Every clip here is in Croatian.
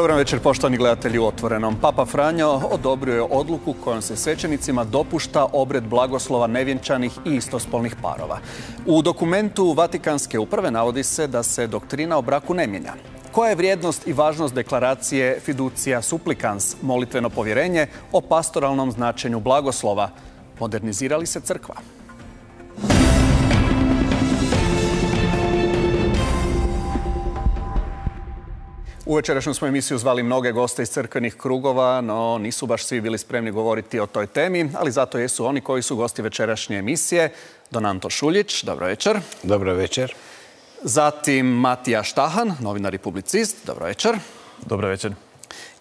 Dobar večer, poštovani gledatelji u Otvorenom. Papa Franjo odobrio je odluku kojom se svećenicima dopušta obred blagoslova nevjenčanih i istospolnih parova. U dokumentu Vatikanske uprave navodi se da se doktrina o braku ne mijenja. Koja je vrijednost i važnost deklaracije Fiducija Supplicans, molitveno povjerenje o pastoralnom značenju blagoslova? Modernizirali se crkva? U večerašnju smo emisiju zvali mnoge goste iz crkvenih krugova, no nisu baš svi bili spremni govoriti o toj temi, ali zato jesu oni koji su gosti večerašnje emisije. Donanto Šuljić, dobro večer. Dobro večer. Zatim Matija Štahan, novinar i publicist, dobro večer. Dobro večer.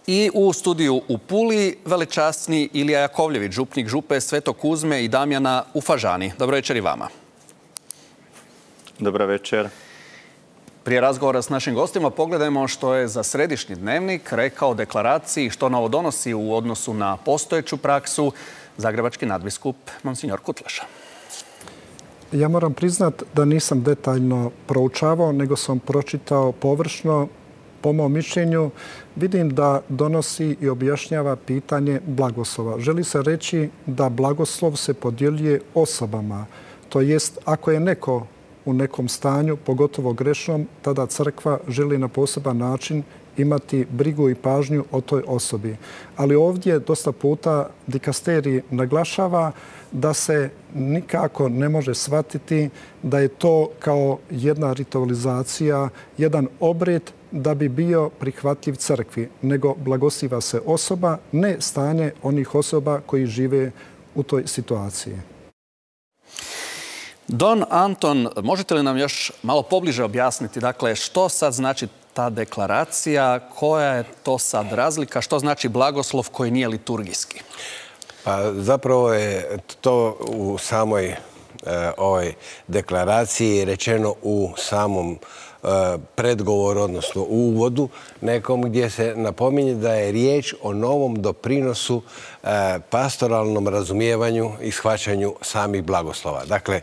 I u studiju u Puli velečasni Ilija Jakovljević, župnik župe Sveto Kuzme i Damjana u Fažani. Dobro večer i vama. Dobro večer. Prije razgovora s našim gostima pogledajmo što je za središnji dnevnik rekao deklaraciji što novo donosi u odnosu na postojeću praksu zagrebački nadbiskup Monsignor Kutleša. Ja moram priznat da nisam detaljno proučavao, nego sam pročitao površno. Po mom mišljenju vidim da donosi i objašnjava pitanje blagoslova. Želi se reći da blagoslov se podjeljuje osobama. To jest, ako je neko u nekom stanju, pogotovo grešnom, tada crkva želi na poseban način imati brigu i pažnju o toj osobi. Ali ovdje dosta puta dikasteri naglašava da se nikako ne može shvatiti da je to kao jedna ritualizacija, jedan obred da bi bio prihvatljiv crkvi, nego blagosiva se osoba, ne stanje onih osoba koji žive u toj situaciji. Don Anton, možete li nam još malo pobliže objasniti, dakle, što sad znači ta deklaracija, koja je to sad razlika, što znači blagoslov koji nije liturgijski? Pa zapravo je to u samoj e, ovoj deklaraciji rečeno u samom predgovor, odnosno uvodu nekom gdje se napominje da je riječ o novom doprinosu e, pastoralnom razumijevanju i shvaćanju samih blagoslova. Dakle,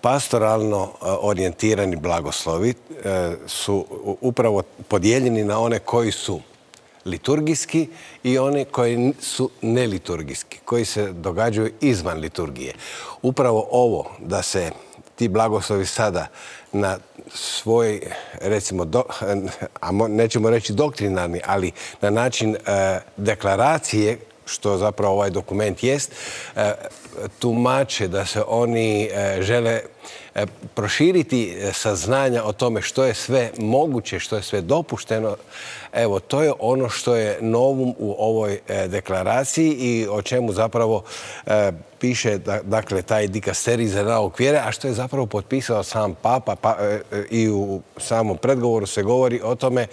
pastoralno e, orijentirani blagoslovi su upravo podijeljeni na one koji su liturgijski i one koji su neliturgijski, koji se događaju izvan liturgije. Upravo ovo da se ti blagoslovi sada na svoj, recimo, a nećemo reći doktrinarni, ali na način e, deklaracije, što zapravo ovaj dokument jest, e, tumače da se oni e, žele proširiti saznanja o tome što je sve moguće, što je sve dopušteno Evo, to je ono što je novum u ovoj e, deklaraciji i o čemu zapravo e, piše, dakle, taj dikasteri za nauk vjere, a što je zapravo potpisao sam papa pa, e, i u samom predgovoru se govori o tome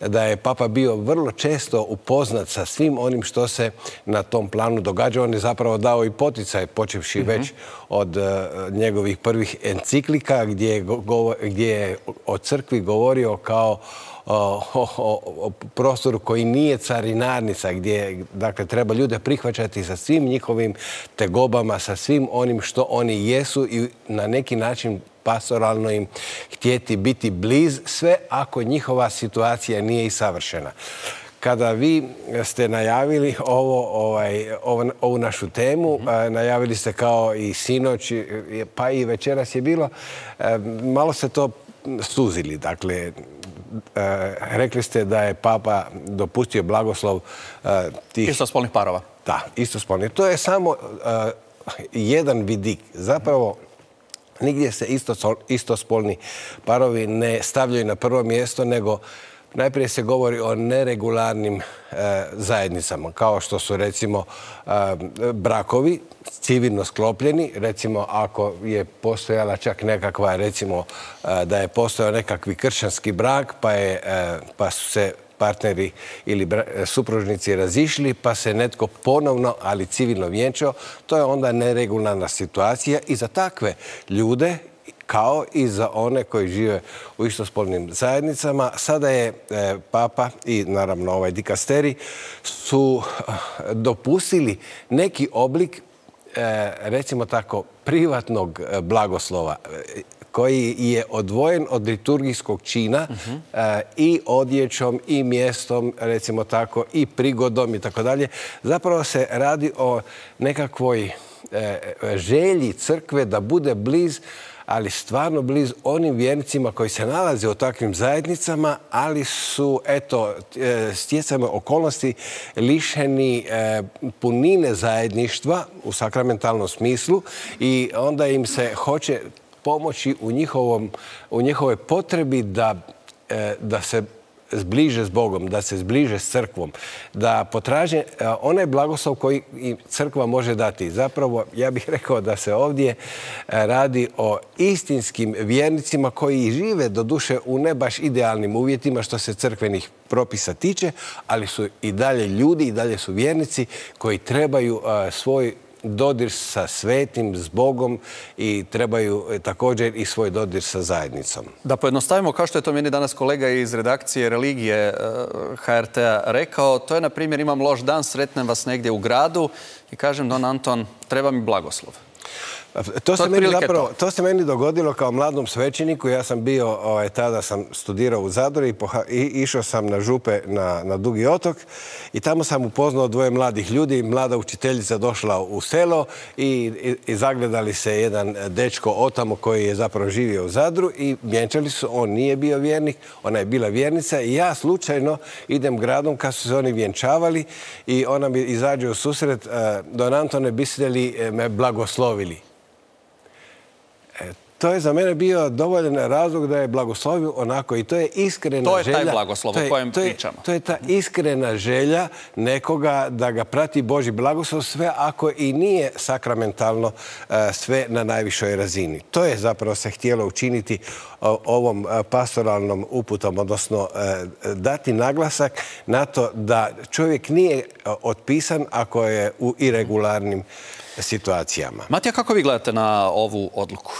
da je papa bio vrlo često upoznat sa svim onim što se na tom planu događa. On je zapravo dao i poticaj, počevši mhm. već od njegovih prvih enciklika gdje, gdje je o crkvi govorio kao o, prostoru koji nije carinarnica gdje dakle, treba ljude prihvaćati sa svim njihovim tegobama, sa svim onim što oni jesu i na neki način pastoralno im htjeti biti bliz, sve ako njihova situacija nije i savršena. Kada vi ste najavili ovo, ovaj, ovu našu temu, mhm. najavili ste kao i sinoć, pa i večeras je bilo, malo se to suzili. Dakle, E, rekli ste da je papa dopustio blagoslov e, tih... Istospolnih parova. Da, istospolnih. To je samo e, jedan vidik. Zapravo, nigdje se istospolni parovi ne stavljaju na prvo mjesto, nego Najprije se govori o neregularnim e, zajednicama, kao što su recimo e, brakovi civilno sklopljeni, recimo ako je postojala čak nekakva, recimo e, da je postojao nekakvi kršćanski brak, pa, pa su se partneri ili supružnici razišli, pa se netko ponovno, ali civilno vjenčao, to je onda neregularna situacija i za takve ljude kao i za one koji žive u istospolnim zajednicama. Sada je e, Papa i naravno ovaj dikasteri su e, dopustili neki oblik e, recimo tako privatnog blagoslova koji je odvojen od liturgijskog čina e, i odjećom i mjestom, recimo tako, i prigodom i tako dalje. Zapravo se radi o nekakvoj e, želji crkve da bude bliz ali stvarno bliz onim vjernicima koji se nalaze u takvim zajednicama, ali su, eto, e, stjecame okolnosti lišeni e, punine zajedništva u sakramentalnom smislu i onda im se hoće pomoći u, njihovoj potrebi da, e, da se zbliže s Bogom, da se zbliže s crkvom, da potraže onaj blagoslov koji im crkva može dati. Zapravo, ja bih rekao da se ovdje radi o istinskim vjernicima koji žive do duše u ne baš idealnim uvjetima što se crkvenih propisa tiče, ali su i dalje ljudi, i dalje su vjernici koji trebaju svoj dodir sa svetim, s Bogom i trebaju e, također i svoj dodir sa zajednicom. Da pojednostavimo, kao što je to meni danas kolega iz redakcije religije e, HRT-a rekao, to je, na primjer, imam loš dan, sretnem vas negdje u gradu i kažem, Don Anton, treba mi blagoslov. To se, meni zapravo, to se meni dogodilo kao mladom svećeniku. Ja sam bio, ovaj, tada sam studirao u Zadru i, išao sam na župe na, na Dugi otok i tamo sam upoznao dvoje mladih ljudi. Mlada učiteljica došla u selo i, i, zagledali se jedan dečko otamo koji je zapravo živio u Zadru i vjenčali su. On nije bio vjernik, ona je bila vjernica i ja slučajno idem gradom kad su se oni vjenčavali i ona mi izađe u susret. Eh, Don Antone, biste li eh, me blagoslovili? To je za mene bio dovoljan razlog da je blagoslovio onako i to je iskrena želja. To je taj blagoslov o kojem pričamo. To je ta iskrena želja nekoga da ga prati Boži blagoslov sve ako i nije sakramentalno e, sve na najvišoj razini. To je zapravo se htjelo učiniti ovom e, pastoralnom uputom, odnosno e, dati naglasak na to da čovjek nije otpisan ako je u irregularnim situacijama. Matija, kako vi gledate na ovu odluku?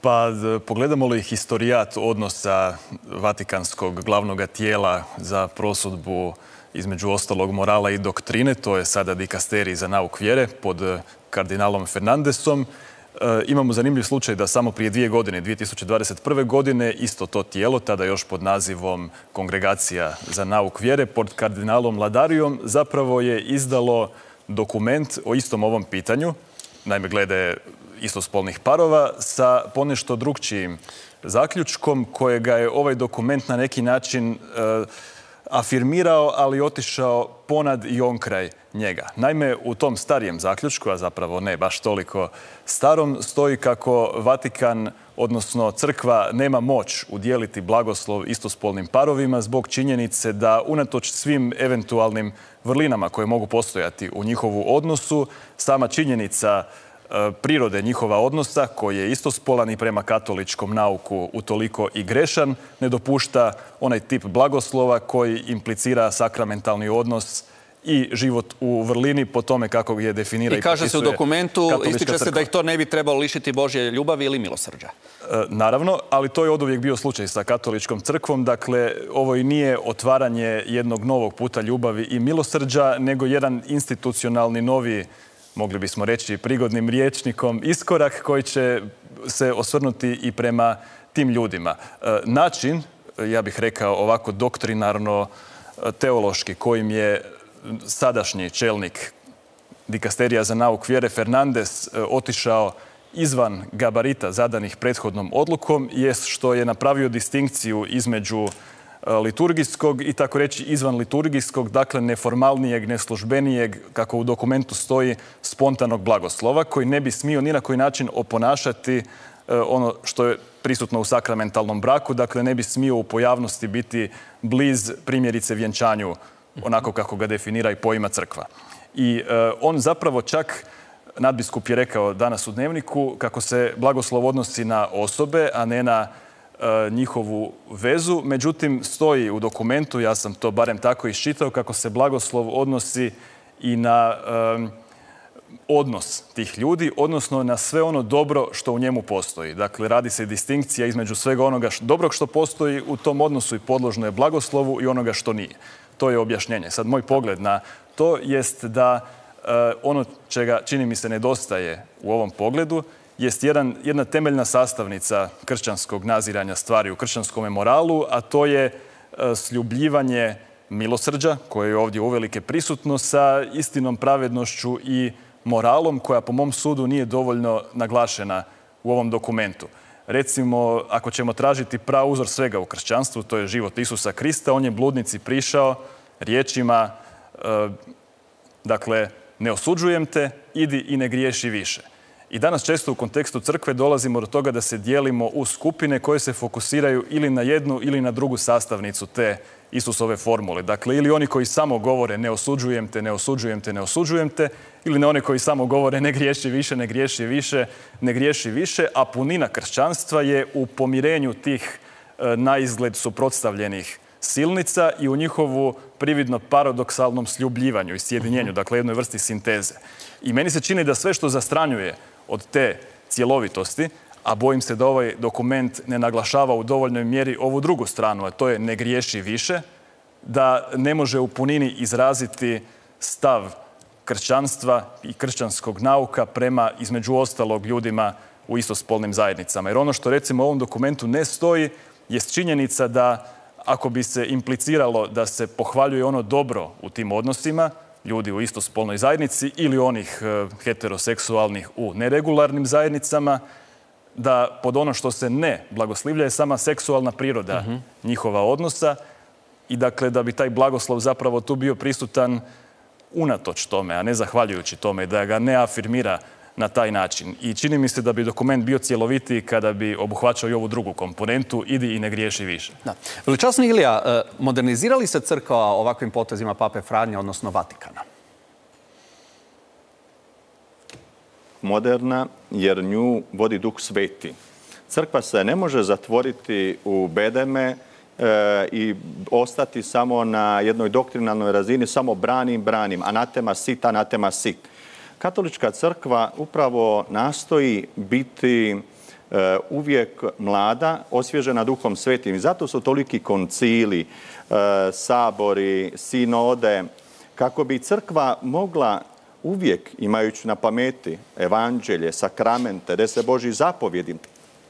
Pa pogledamo li historijat odnosa Vatikanskog glavnog tijela za prosudbu između ostalog morala i doktrine, to je sada dikasterij za nauk vjere pod kardinalom Fernandesom. E, imamo zanimljiv slučaj da samo prije dvije godine, 2021. godine, isto to tijelo, tada još pod nazivom Kongregacija za nauk vjere, pod kardinalom Ladarijom, zapravo je izdalo dokument o istom ovom pitanju, naime glede istospolnih parova sa ponešto drugčijim zaključkom kojega je ovaj dokument na neki način e, afirmirao, ali otišao ponad i on kraj njega. Naime, u tom starijem zaključku, a zapravo ne baš toliko starom, stoji kako Vatikan, odnosno crkva, nema moć udjeliti blagoslov istospolnim parovima zbog činjenice da unatoč svim eventualnim vrlinama koje mogu postojati u njihovu odnosu, sama činjenica prirode njihova odnosa, koji je istospolan i prema katoličkom nauku utoliko i grešan, ne dopušta onaj tip blagoslova koji implicira sakramentalni odnos i život u vrlini po tome kako je definira i, I kaže se u dokumentu, ističe se da ih to ne bi trebalo lišiti Božje ljubavi ili milosrđa. E, naravno, ali to je od uvijek bio slučaj sa katoličkom crkvom. Dakle, ovo i nije otvaranje jednog novog puta ljubavi i milosrđa, nego jedan institucionalni novi mogli bismo reći prigodnim riječnikom, iskorak koji će se osvrnuti i prema tim ljudima. E, način, ja bih rekao ovako doktrinarno e, teološki, kojim je sadašnji čelnik dikasterija za nauk vjere Fernandez e, otišao izvan gabarita zadanih prethodnom odlukom jest što je napravio distinkciju između E, liturgijskog i tako reći izvan liturgijskog, dakle neformalnijeg, neslužbenijeg, kako u dokumentu stoji, spontanog blagoslova, koji ne bi smio ni na koji način oponašati e, ono što je prisutno u sakramentalnom braku, dakle ne bi smio u pojavnosti biti bliz primjerice vjenčanju, onako kako ga definira i pojma crkva. I e, on zapravo čak nadbiskup je rekao danas u dnevniku kako se blagoslov odnosi na osobe, a ne na E, njihovu vezu. Međutim, stoji u dokumentu, ja sam to barem tako iščitao, kako se blagoslov odnosi i na odnos tih ljudi, odnosno na sve ono dobro što u njemu postoji. Dakle, radi se distinkcija između svega onoga dobrog što postoji u tom odnosu i podložno je blagoslovu i onoga što nije. To je objašnjenje. Sad, moj pogled na to jest da e, ono čega čini mi se nedostaje u ovom pogledu jest jedan, jedna temeljna sastavnica kršćanskog naziranja stvari u kršćanskom moralu, a to je e, sljubljivanje milosrđa, koje je ovdje uvelike prisutno sa istinom pravednošću i moralom koja po mom sudu nije dovoljno naglašena u ovom dokumentu. Recimo, ako ćemo tražiti prav uzor svega u kršćanstvu, to je život Isusa Krista, on je bludnici prišao riječima, e, dakle, ne osuđujem te, idi i ne griješi više. I danas često u kontekstu crkve dolazimo do toga da se dijelimo u skupine koje se fokusiraju ili na jednu ili na drugu sastavnicu te Isusove formule. Dakle, ili oni koji samo govore ne osuđujem te, ne osuđujem te, ne osuđujem te, ili na one koji samo govore ne griješi više, ne griješi više, ne griješi više, a punina kršćanstva je u pomirenju tih e, na izgled suprotstavljenih silnica i u njihovu prividno paradoksalnom sljubljivanju i sjedinjenju, dakle jednoj vrsti sinteze. I meni se čini da sve što zastranjuje od te cjelovitosti, a bojim se da ovaj dokument ne naglašava u dovoljnoj mjeri ovu drugu stranu, a to je ne griješi više, da ne može u punini izraziti stav kršćanstva i kršćanskog nauka prema, između ostalog, ljudima u istospolnim zajednicama. Jer ono što recimo u ovom dokumentu ne stoji jest činjenica da ako bi se impliciralo da se pohvaljuje ono dobro u tim odnosima, ljudi u istospolnoj zajednici ili onih e, heteroseksualnih u neregularnim zajednicama, da pod ono što se ne blagoslivlja je sama seksualna priroda mhm. njihova odnosa i dakle da bi taj blagoslov zapravo tu bio prisutan unatoč tome, a ne zahvaljujući tome, da ga ne afirmira na taj način. I čini mi se da bi dokument bio cjelovitiji kada bi obuhvaćao i ovu drugu komponentu, idi i ne griješi više. Da. Veličasni Ilija, e, modernizirali se crkva ovakvim potezima Pape Franje, odnosno Vatikana? Moderna, jer nju vodi duh sveti. Crkva se ne može zatvoriti u bedeme e, i ostati samo na jednoj doktrinalnoj razini, samo branim, branim, anatema sit, anatema sit Katolička crkva upravo nastoji biti e, uvijek mlada, osvježena duhom svetim. Zato su toliki koncili, e, sabori, sinode, kako bi crkva mogla uvijek, imajući na pameti evanđelje, sakramente, da se Boži zapovjedi,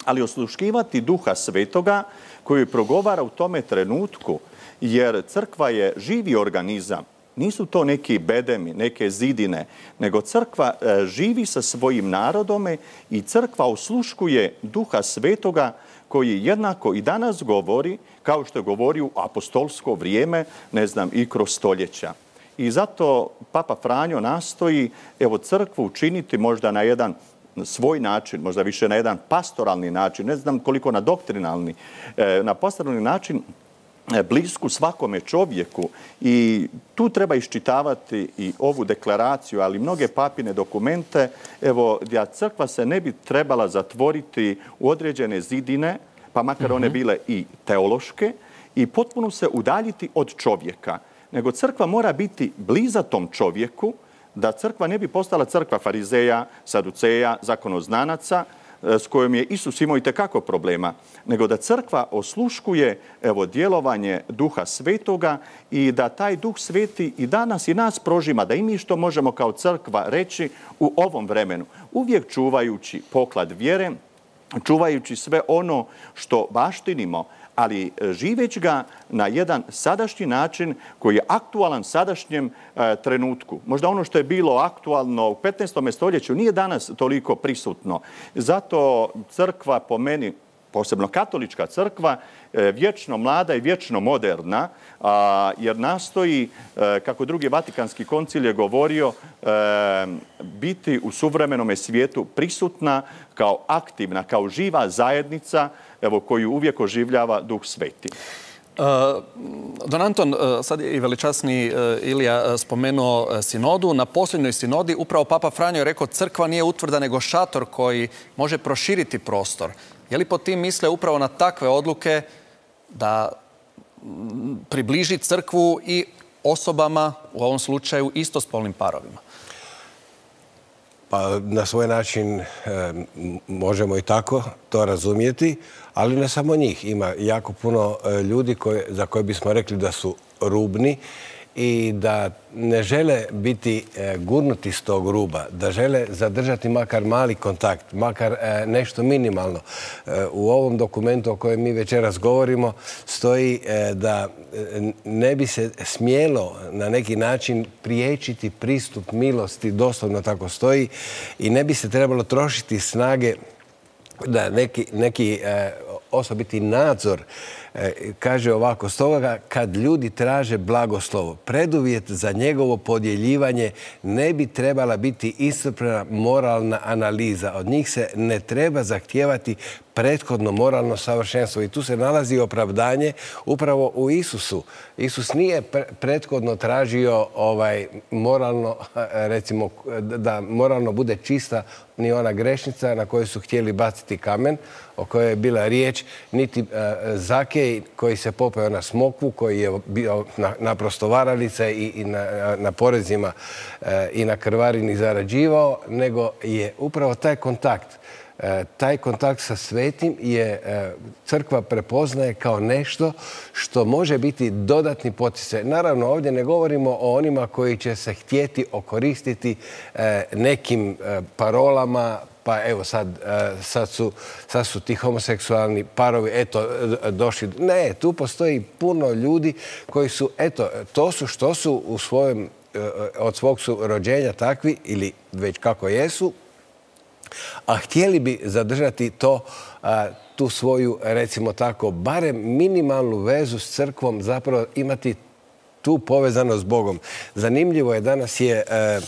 ali osluškivati duha svetoga koji progovara u tome trenutku, jer crkva je živi organizam nisu to neki bedemi, neke zidine, nego crkva e, živi sa svojim narodome i crkva osluškuje duha svetoga koji jednako i danas govori, kao što je govorio u apostolsko vrijeme, ne znam, i kroz stoljeća. I zato Papa Franjo nastoji evo crkvu učiniti možda na jedan svoj način, možda više na jedan pastoralni način, ne znam koliko na doktrinalni, e, na pastoralni način blisku svakome čovjeku i tu treba iščitavati i ovu deklaraciju, ali mnoge papine dokumente, evo, gdje crkva se ne bi trebala zatvoriti u određene zidine, pa makar one mhm. bile i teološke, i potpuno se udaljiti od čovjeka. Nego crkva mora biti bliza tom čovjeku, da crkva ne bi postala crkva farizeja, saduceja, zakonoznanaca, E, s kojom je Isus imao i tekako problema, nego da crkva osluškuje evo, djelovanje duha svetoga i da taj duh sveti i danas i nas prožima, da i mi što možemo kao crkva reći u ovom vremenu, uvijek čuvajući poklad vjere, čuvajući sve ono što baštinimo, ali e, živeć ga na jedan sadašnji način koji je aktualan sadašnjem e, trenutku. Možda ono što je bilo aktualno u 15. stoljeću nije danas toliko prisutno. Zato crkva po meni posebno katolička crkva, e, vječno mlada i vječno moderna, jer nastoji, kako drugi Vatikanski koncil je govorio, biti u suvremenome svijetu prisutna kao aktivna, kao živa zajednica evo, koju uvijek oživljava duh sveti. Don Anton, sad je i veličasni Ilija spomenuo sinodu. Na posljednjoj sinodi upravo Papa Franjo je rekao crkva nije utvrda nego šator koji može proširiti prostor. Je li po tim misle upravo na takve odluke da približi crkvu i osobama, u ovom slučaju istospolnim parovima? Pa na svoj način možemo i tako to razumijeti, ali ne samo njih. Ima jako puno e, ljudi za koje bismo rekli da su rubni i da ne žele biti e, gurnuti s tog ruba, da žele zadržati makar mali kontakt, makar e, nešto minimalno. E, u ovom dokumentu o kojem mi večeras govorimo stoji da ne bi se smjelo na neki način priječiti pristup milosti, doslovno tako stoji, i ne bi se trebalo trošiti snage da neki, neki osobiti nadzor kaže ovako, stoga kad ljudi traže blagoslovo, preduvjet za njegovo podjeljivanje ne bi trebala biti iscrpna moralna analiza. Od njih se ne treba zahtijevati prethodno moralno savršenstvo. I tu se nalazi opravdanje upravo u Isusu. Isus nije prethodno tražio ovaj moralno, recimo, da moralno bude čista ni ona grešnica na kojoj su htjeli baciti kamen, o kojoj je bila riječ, niti e, Zakej koji se popeo na smokvu, koji je bio naprosto varalica i, na, porezima e, i na krvarini zarađivao, nego je upravo taj kontakt E, taj kontakt sa svetim je e, crkva prepoznaje kao nešto što može biti dodatni poticaj. Naravno, ovdje ne govorimo o onima koji će se htjeti okoristiti nekim parolama, pa evo sad, sad, su, sad su ti homoseksualni parovi, eto, došli. Ne, tu postoji puno ljudi koji su, eto, to su što su u svojem, od svog su rođenja takvi ili već kako jesu, a htjeli bi zadržati to, tu svoju, recimo tako, barem minimalnu vezu s crkvom, zapravo imati tu povezanost s Bogom. Zanimljivo je, danas je e, e,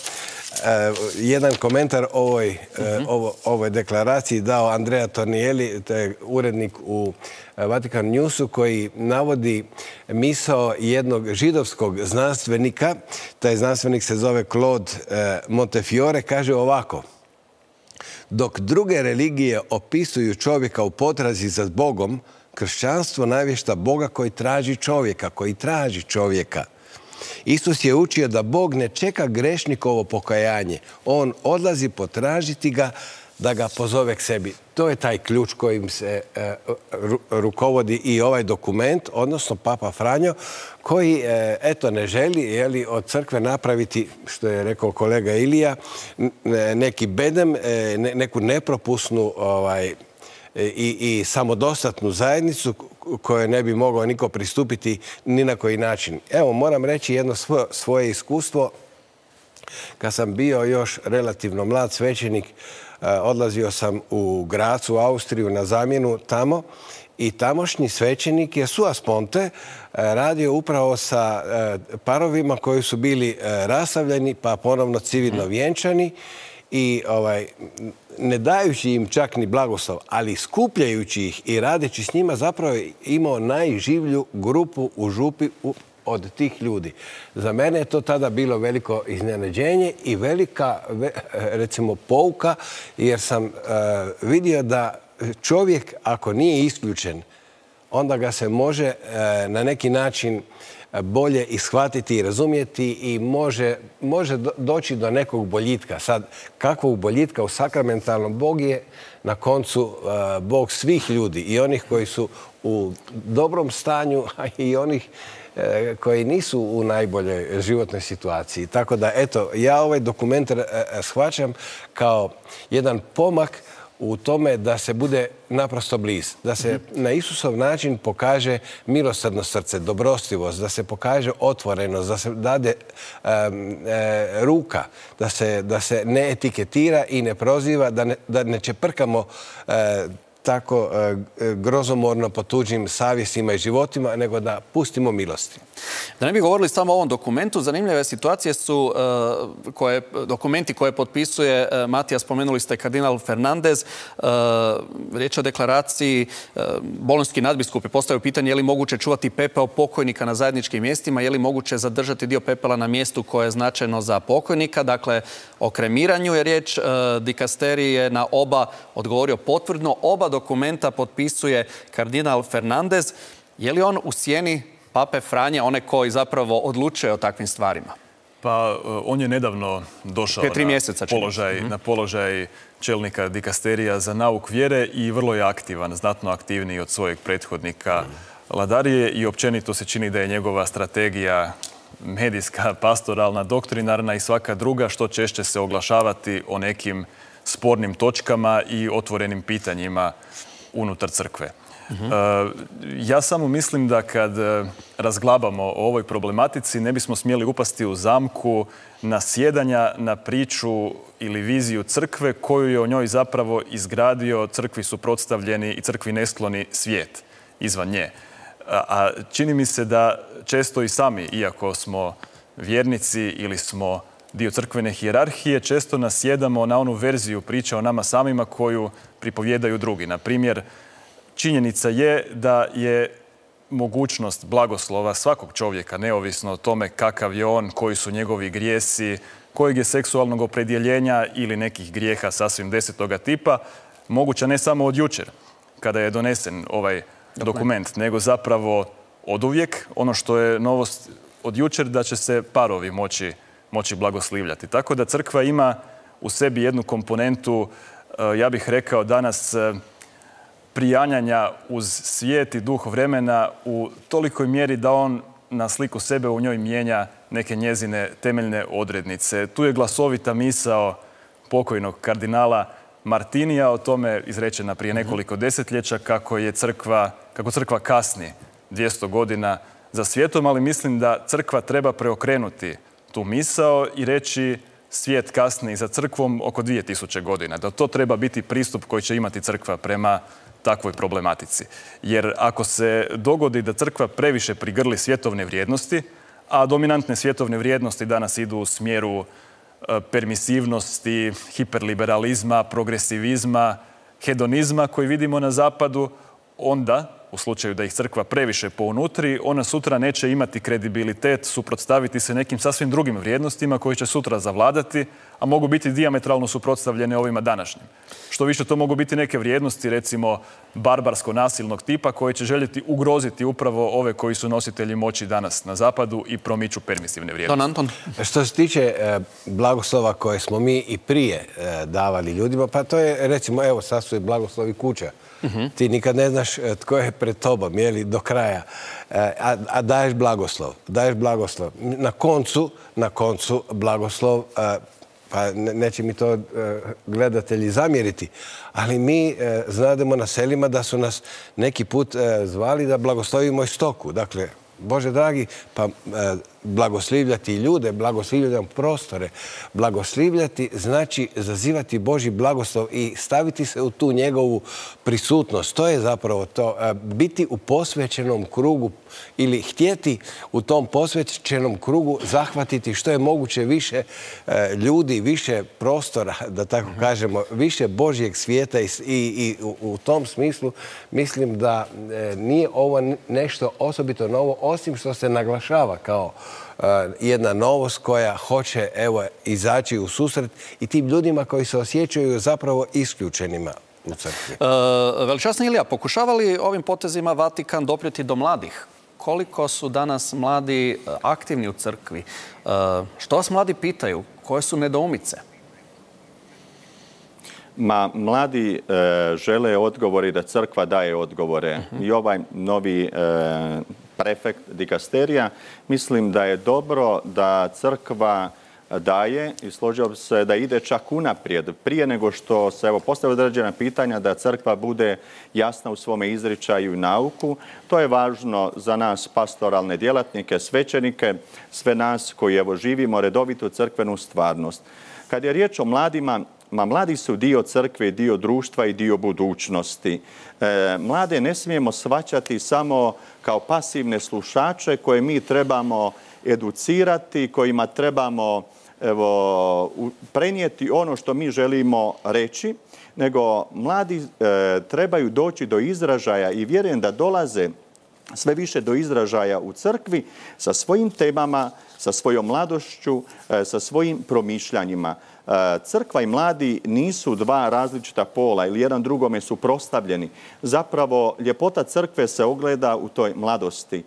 jedan komentar ovoj, e, mhm. ovoj deklaraciji dao Andrea Tornieli, to je urednik u Vatikan Newsu, koji navodi misao jednog židovskog znanstvenika. Taj znanstvenik se zove Claude Montefiore, kaže ovako – dok druge religije opisuju čovjeka u potrazi za Bogom, kršćanstvo navješta Boga koji traži čovjeka, koji traži čovjeka. Isus je učio da Bog ne čeka grešnikovo pokajanje. On odlazi potražiti ga da ga pozove k sebi. To je taj ključ kojim se e, rukovodi i ovaj dokument, odnosno Papa Franjo, koji, e, eto, ne želi jeli, od crkve napraviti, što je rekao kolega Ilija, neki bedem, e, neku nepropusnu ovaj, i, i samodostatnu zajednicu koje ne bi mogao niko pristupiti ni na koji način. Evo, moram reći jedno svoje iskustvo. Kad sam bio još relativno mlad svećenik, Eh, odlazio sam u Gracu, u Austriju na zamjenu tamo i tamošnji svećenik je Sua Sponte eh, radio upravo sa eh, parovima koji su bili rasavljeni pa ponovno civilno vjenčani i ovaj, ne dajući im čak ni blagoslov, ali skupljajući ih i radeći s njima zapravo imao najživlju grupu u župi od tih ljudi. Za mene je to tada bilo veliko iznenađenje i velika, recimo, pouka, jer sam e, vidio da čovjek, ako nije isključen, onda ga se može e, na neki način bolje ishvatiti i razumjeti i može, može doći do nekog boljitka. Sad, kakvog boljitka u sakramentalnom Bog je na koncu e, Bog svih ljudi i onih koji su u dobrom stanju, a i onih E, koji nisu u najboljoj životnoj situaciji. Tako da, eto, ja ovaj dokument e, shvaćam kao jedan pomak u tome da se bude naprosto bliz. Da se na Isusov način pokaže milosrdno srce, dobrostivost, da se pokaže otvorenost, da se dade ruka, da se, da se ne etiketira i ne proziva, da ne, da ne čeprkamo tako e, grozomorno po tuđim savjestima i životima, nego da pustimo milosti. Da ne bi govorili samo o ovom dokumentu, zanimljive situacije su e, koje, dokumenti koje potpisuje e, Matija, spomenuli ste kardinal Fernandez, riječ o deklaraciji, bolonski nadbiskupi postavaju pitanje je li moguće čuvati pepeo pokojnika na zajedničkim mjestima, je li moguće zadržati dio pepela na mjestu koje je značajno za pokojnika, dakle o kremiranju je riječ, dikasteriji je na oba odgovorio potvrdno, oba dokumenta potpisuje kardinal Fernandez. Je li on u sjeni pape Franje, one koji zapravo odlučuje o takvim stvarima? Pa e, on je nedavno došao na, položaj, mhm. na položaj čelnika dikasterija za nauk vjere i vrlo je aktivan, znatno aktivniji od svojeg prethodnika Ladarije i općenito se čini da je njegova strategija medijska, pastoralna, doktrinarna i svaka druga što češće se oglašavati o nekim spornim točkama i otvorenim pitanjima unutar crkve. Ja samo mislim da kad e, razglabamo o ovoj problematici ne bismo smjeli upasti u zamku nasjedanja na priču ili viziju crkve koju je o njoj zapravo izgradio crkvi suprotstavljeni i crkvi neskloni svijet izvan nje. A čini mi se da često i sami, iako smo vjernici ili smo dio crkvene hijerarhije, često nasjedamo na onu verziju priča o nama samima koju pripovjedaju drugi. Na primjer, činjenica je da je mogućnost blagoslova svakog čovjeka, neovisno o tome kakav je on, koji su njegovi grijesi, kojeg je seksualnog opredjeljenja ili nekih grijeha sasvim desetoga tipa, moguća ne samo od jučer, kada je donesen ovaj dokument, nego zapravo od uvijek. Ono što je novost od jučer, da će se parovi moći, moći blagoslivljati. Tako da crkva ima u sebi jednu komponentu, eh, ja bih rekao danas, eh, prijanjanja uz svijet i duh vremena u tolikoj mjeri da on na sliku sebe u njoj mijenja neke njezine temeljne odrednice. Tu je glasovita misao pokojnog kardinala Martinija o tome izrečena prije nekoliko desetljeća kako je crkva, kako crkva kasni 200 godina za svijetom, ali mislim da crkva treba preokrenuti tu misao i reći svijet kasni za crkvom oko 2000 godina. Da to treba biti pristup koji će imati crkva prema takvoj problematici. Jer ako se dogodi da crkva previše prigrli svjetovne vrijednosti, a dominantne svjetovne vrijednosti danas idu u smjeru e, permisivnosti, hiperliberalizma, progresivizma, hedonizma koji vidimo na zapadu, onda u slučaju da ih crkva previše pounutri, ona sutra neće imati kredibilitet suprotstaviti se nekim sasvim drugim vrijednostima koji će sutra zavladati, a mogu biti diametralno suprotstavljene ovima današnjim. Što više, to mogu biti neke vrijednosti, recimo barbarsko-nasilnog tipa, koje će željeti ugroziti upravo ove koji su nositelji moći danas na zapadu i promiču permisivne vrijednosti. Don Anton. Što se tiče e, blagoslova koje smo mi i prije e, davali ljudima, pa to je, recimo, evo, sad su blagoslovi kuća. Ti nikad ne znaš e, tko je pred tobom, je li, do kraja. A, daješ blagoslov. Daješ blagoslov. Na koncu, na koncu, blagoslov pa neće mi to e, gledatelji zamjeriti, ali mi e, znademo na selima da su nas neki put e, zvali da blagoslovimo i stoku. Dakle, Bože dragi, pa blagoslivljati ljude, blagoslivljati prostore. Blagoslivljati znači zazivati Boži blagoslov i staviti se u tu njegovu prisutnost. To je zapravo to. Biti u posvećenom krugu ili htjeti u tom posvećenom krugu zahvatiti što je moguće više e, ljudi, više prostora, da tako mhm. kažemo, više Božjeg svijeta i, u, tom smislu mislim da e, nije ovo nešto osobito novo, osim što se naglašava kao e, jedna novost koja hoće evo izaći u susret i tim ljudima koji se osjećaju zapravo isključenima u crkvi. Veličasni Ilija, pokušava li ovim potezima Vatikan doprijeti do mladih koliko su danas mladi e, aktivni u crkvi? E, što vas mladi pitaju? Koje su nedoumice? Ma, mladi e, žele odgovori da crkva daje odgovore. Mhm. I ovaj novi prefekt dikasterija, mislim da je dobro da crkva daje i složio bi se da ide čak unaprijed, prije nego što se evo, postave određena pitanja da crkva bude jasna u svome izričaju i nauku. To je važno za nas pastoralne djelatnike, svećenike, sve nas koji evo živimo redovitu crkvenu stvarnost. Kad je riječ o mladima, Ma mladi su dio crkve, dio društva i dio budućnosti. E, mlade ne smijemo svaćati samo kao pasivne slušače koje mi trebamo educirati, kojima trebamo evo, prenijeti ono što mi želimo reći, nego mladi e, trebaju doći do izražaja i vjerujem da dolaze sve više do izražaja u crkvi sa svojim temama, sa svojom mladošću, e, sa svojim promišljanjima. E, crkva i mladi nisu dva različita pola ili jedan drugome su prostavljeni. Zapravo, ljepota crkve se ogleda u toj mladosti.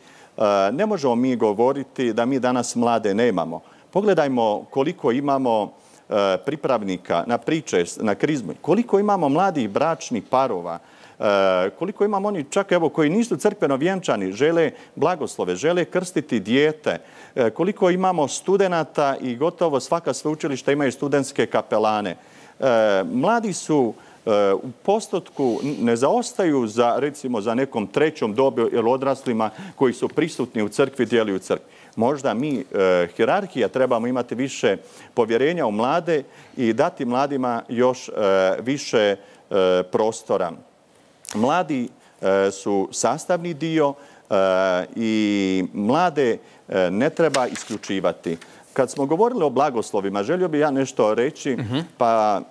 Ne možemo mi govoriti da mi danas mlade nemamo. Pogledajmo koliko imamo e, pripravnika na priče, na krizmu, koliko imamo mladih bračnih parova, e, koliko imamo oni čak evo koji nisu crkveno vjenčani, žele blagoslove, žele krstiti dijete, koliko imamo studenata i gotovo svaka sveučilišta imaju studentske kapelane. Mladi su u postotku ne zaostaju za recimo za nekom trećom dobi ili odraslima koji su prisutni u crkvi, dijeli u crkvi. Možda mi, e, trebamo imati više povjerenja u mlade i dati mladima još e, više e, prostora. Mladi su sastavni dio i mlade ne treba isključivati. Kad smo govorili o blagoslovima, želio bih ja nešto reći, mhm. pa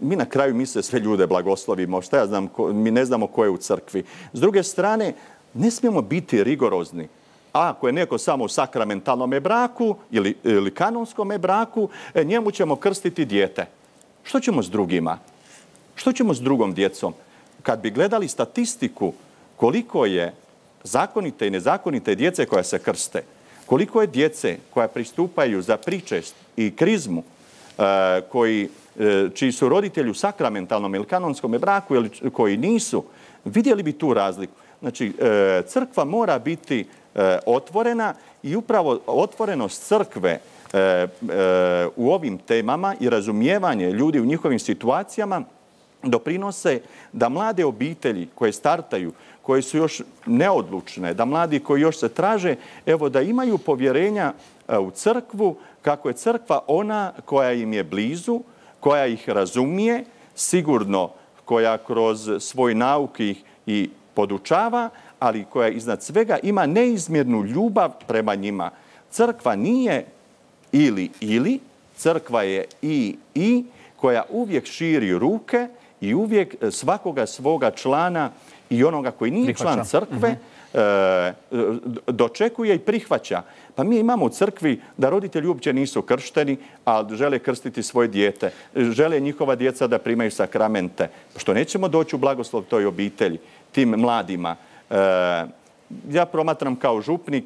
mi na kraju mi se sve ljude blagoslovimo, šta ja znam, mi ne znamo ko je u crkvi. S druge strane, ne smijemo biti rigorozni. A ako je neko samo u sakramentalnom braku ili, ili kanonskom braku, e, njemu ćemo krstiti dijete. Što ćemo s drugima? Što ćemo s drugom djecom? Kad bi gledali statistiku koliko je zakonite i nezakonite djece koja se krste, koliko je djece koja pristupaju za pričest i krizmu, e, koji E, čiji su roditelji u sakramentalnom ili kanonskom braku ili koji nisu, vidjeli bi tu razliku. Znači, e, crkva mora biti otvorena i upravo otvorenost crkve u ovim temama i razumijevanje ljudi u njihovim situacijama doprinose da mlade obitelji koje startaju, koje su još neodlučne, da mladi koji još se traže, evo da imaju povjerenja u crkvu, kako je crkva ona koja im je blizu, koja ih razumije, sigurno koja kroz svoj nauk ih i podučava, ali koja iznad svega ima neizmjernu ljubav prema njima. Crkva nije ili ili, crkva je i i, koja uvijek širi ruke i uvijek svakoga svoga člana i onoga koji nije član crkve, mhm. E, dočekuje i prihvaća. Pa mi imamo u crkvi da roditelji uopće nisu kršteni, a žele krstiti svoje dijete. Žele njihova djeca da primaju sakramente. Što nećemo doći u blagoslov toj obitelji, tim mladima. E, ja promatram kao župnik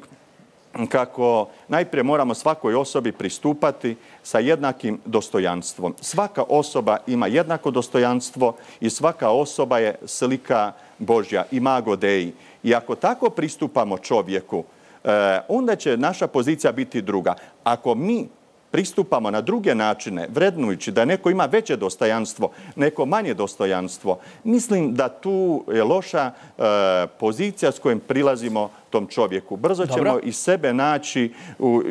kako najprije moramo svakoj osobi pristupati sa jednakim dostojanstvom. Svaka osoba ima jednako dostojanstvo i svaka osoba je slika Božja, imago Dei. I ako tako pristupamo čovjeku, e, onda će naša pozicija biti druga. Ako mi pristupamo na druge načine, vrednujući da neko ima veće dostojanstvo, neko manje dostojanstvo, mislim da tu je loša e, pozicija s kojim prilazimo tom čovjeku. Brzo ćemo i sebe naći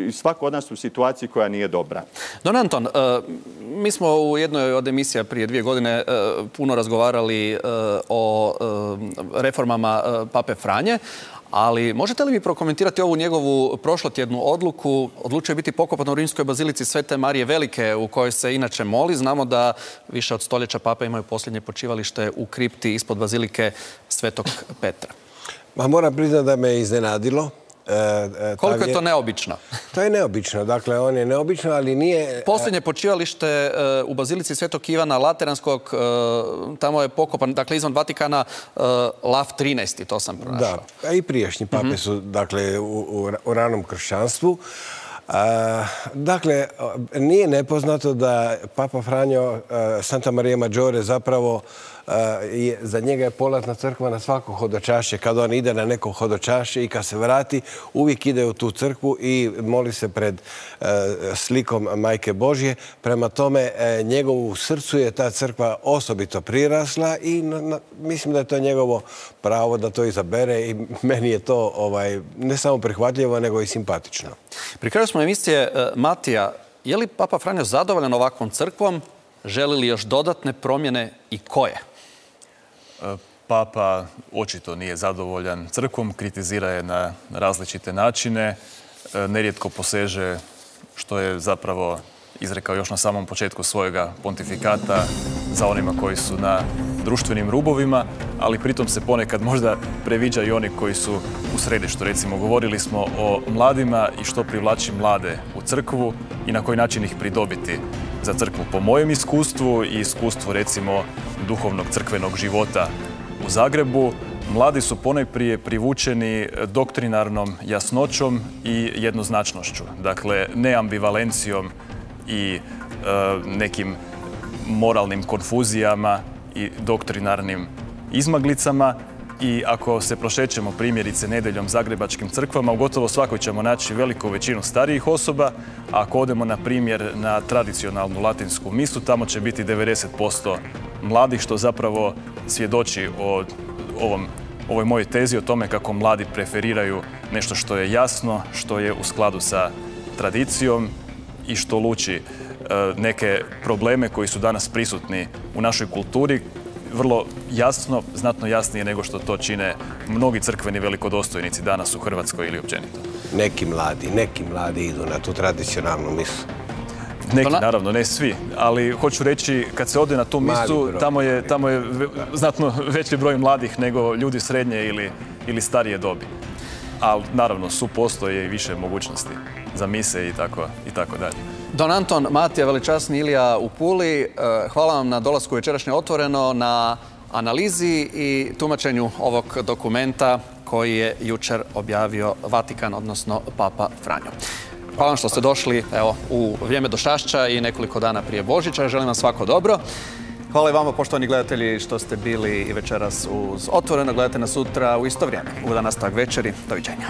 i svako od nas u situaciji koja nije dobra. Don Anton, e, mi smo u jednoj od emisija prije dvije godine e, puno razgovarali o reformama Pape Franje, ali možete li mi prokomentirati ovu njegovu prošlotjednu odluku? Odlučio je biti pokopan u Rimskoj bazilici Svete Marije Velike u kojoj se inače moli. Znamo da više od stoljeća papa imaju posljednje počivalište u kripti ispod bazilike Svetog Petra. Ma moram priznati da me iznenadilo E, e, Koliko je to neobično? To je neobično. Dakle, on je neobično, ali nije... E, Posljednje počivalište u Bazilici Svetog Ivana Lateranskog, tamo je pokopan, dakle, izvan Vatikana, Lav 13. To sam pronašao. Da, a i prijašnji pape mhm. su, dakle, u, ranom kršćanstvu. dakle, nije nepoznato da Papa Franjo Santa Maria Maggiore zapravo za njega je polatna crkva na svako hodočašće. Kad on ide na neko hodočašće i kad se vrati, uvijek ide u tu crkvu i moli se pred e, slikom Majke Božje. Prema tome, e, njegovu srcu je ta crkva osobito prirasla i mislim da je to njegovo pravo da to izabere i meni je to ovaj, ne samo prihvatljivo, nego i simpatično. Pri smo emisije Matija. Je li Papa Franjo zadovoljan ovakvom crkvom? Želi li još dodatne promjene i koje? Papa očito nije zadovoljan crkvom, kritizira je na različite načine, e, nerijetko poseže, što je zapravo izrekao još na samom početku svojega pontifikata za onima koji su na društvenim rubovima, ali pritom se ponekad možda previđa i oni koji su u središtu. Recimo, govorili smo o mladima i što privlači mlade u crkvu i na koji način ih pridobiti za crkvu. Po mojem iskustvu i iskustvu recimo duhovnog crkvenog života u Zagrebu, mladi su ponajprije privučeni doktrinarnom jasnoćom i jednoznačnošću. Dakle, ne ambivalencijom i e, nekim moralnim konfuzijama i doktrinarnim izmaglicama i ako se prošećemo primjerice nedeljom zagrebačkim crkvama, u gotovo svakoj ćemo naći veliku većinu starijih osoba, a ako odemo na primjer na tradicionalnu latinsku misu, tamo će biti 90% mladih, što zapravo svjedoči o ovom, ovoj mojoj tezi o tome kako mladi preferiraju nešto što je jasno, što je u skladu sa tradicijom i što luči e, neke probleme koji su danas prisutni u našoj kulturi, vrlo jasno, znatno jasnije nego što to čine mnogi crkveni velikodostojnici danas u Hrvatskoj ili općenito. Neki mladi, neki mladi idu na tu tradicionalnu misu. Neki, naravno, ne svi, ali hoću reći, kad se ode na tu misu, tamo je, tamo je znatno veći broj mladih nego ljudi srednje ili, ili starije dobi. Ali naravno, su postoje i više mogućnosti za mise i tako, i tako dalje. Don Anton, Matija, veličasni Ilija u Puli, e, hvala vam na dolasku večerašnje otvoreno, na analizi i tumačenju ovog dokumenta koji je jučer objavio Vatikan, odnosno Papa Franjo. Hvala vam što ste došli evo, u vrijeme do Šašća i nekoliko dana prije Božića. Želim vam svako dobro. Hvala i vama, poštovani gledatelji, što ste bili i večeras uz Otvoreno. Gledajte nas sutra u isto vrijeme. Ugodan nastavak večeri. Doviđenja.